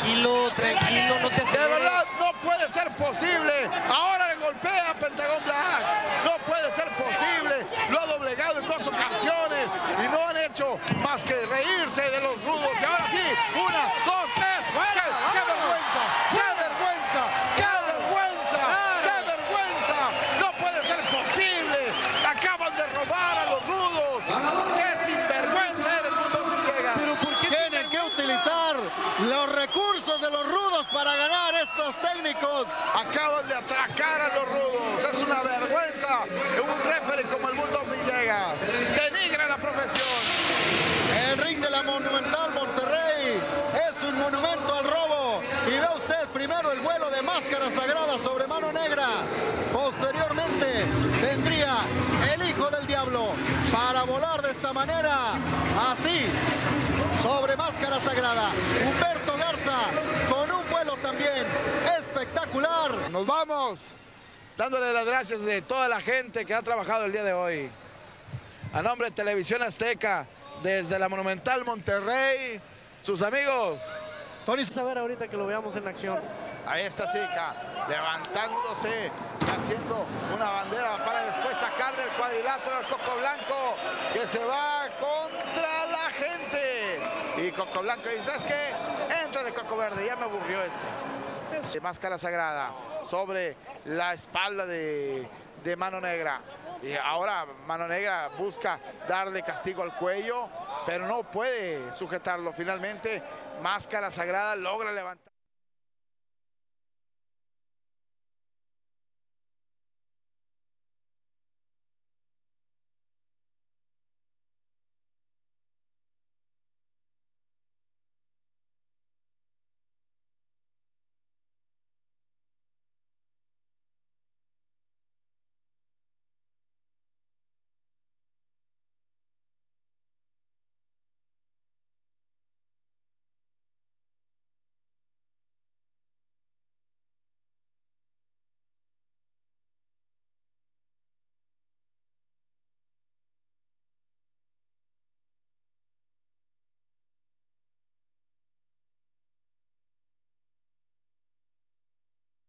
tranquilo, tranquilo, no te De verdad, no puede ser posible. Ahora le golpea a Pentagón Black. No puede ser posible. Lo ha doblegado en dos ocasiones y no han hecho más que reírse de los rudos. Y ahora sí, una, dos, tres. ¡Qué, qué vergüenza! ¡Qué vergüenza! ¡Qué vergüenza! ¡Qué vergüenza! No puede ser posible. Acaban de robar a los rudos. ¡Qué sinvergüenza eres, Mundo Villegas! Pero ¿por qué Tienen que utilizar los recursos de los rudos para ganar estos técnicos. Acaban de atracar a los rudos. Es una vergüenza. Un referee como el Bulldog Villegas. Denigra la profesión. El ring de la Monumental Monterrey es un monumento al robo. Y ve usted primero el vuelo de máscara sagrada sobre mano negra. Posteriormente vendría el hijo del diablo para volar de esta manera. Así, sagrada. Humberto Garza con un vuelo también espectacular. Nos vamos. Dándole las gracias de toda la gente que ha trabajado el día de hoy. A nombre de Televisión Azteca, desde la Monumental Monterrey, sus amigos. Tony a ver ahorita que lo veamos en acción. Ahí está Zika, levantándose haciendo una bandera para después sacar del cuadrilátero al Coco Blanco, que se va contra. Y Coco Blanco dice, ¿sabes qué? Entra de Coco Verde, ya me aburrió este. Máscara sagrada sobre la espalda de, de Mano Negra. Y ahora Mano Negra busca darle castigo al cuello, pero no puede sujetarlo. Finalmente, máscara sagrada logra levantar.